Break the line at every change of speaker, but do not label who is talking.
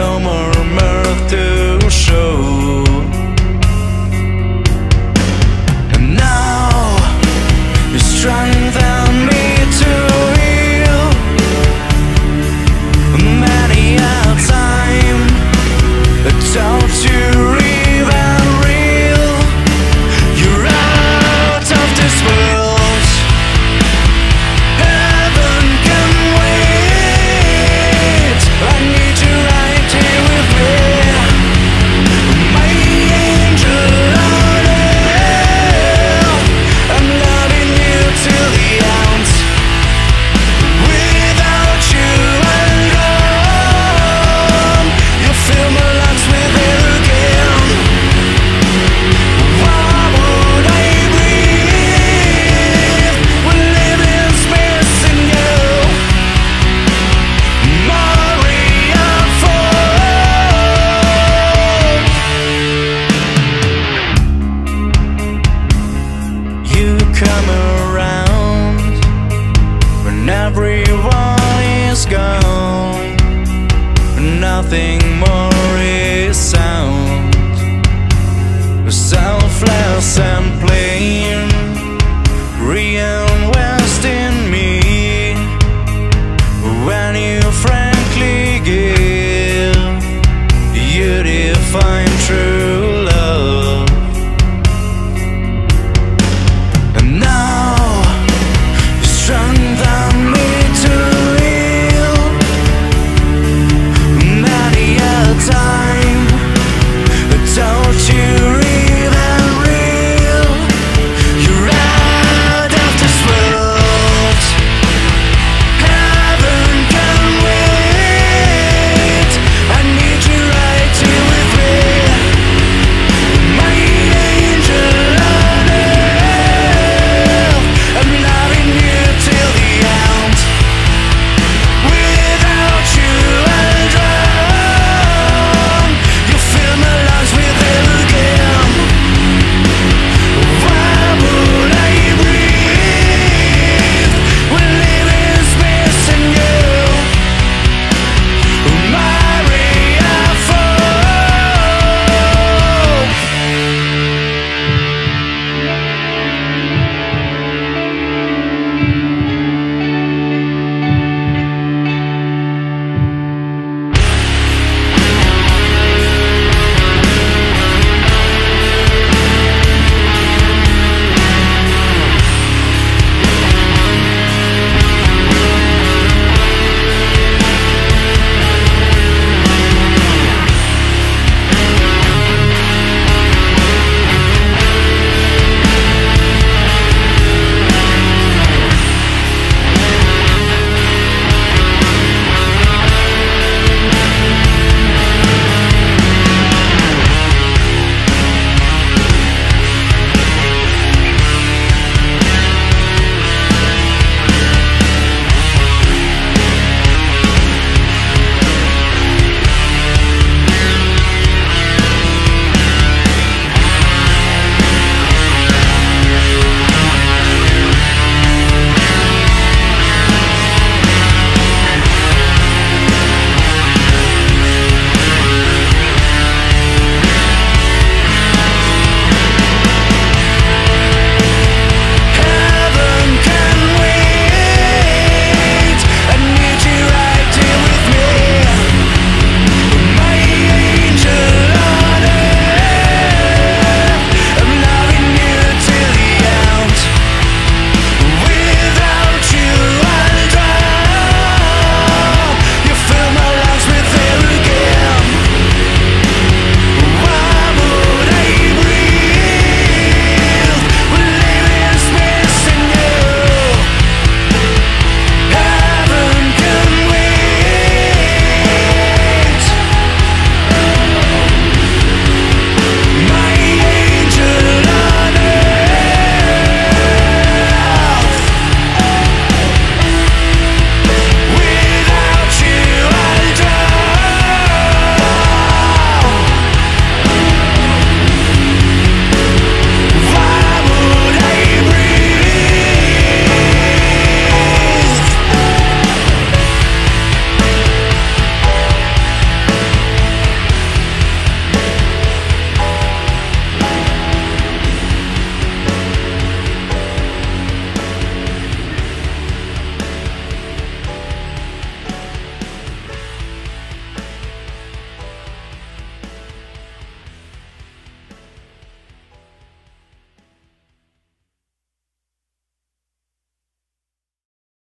no more mirth to show. nothing more is sound. Selfless and plain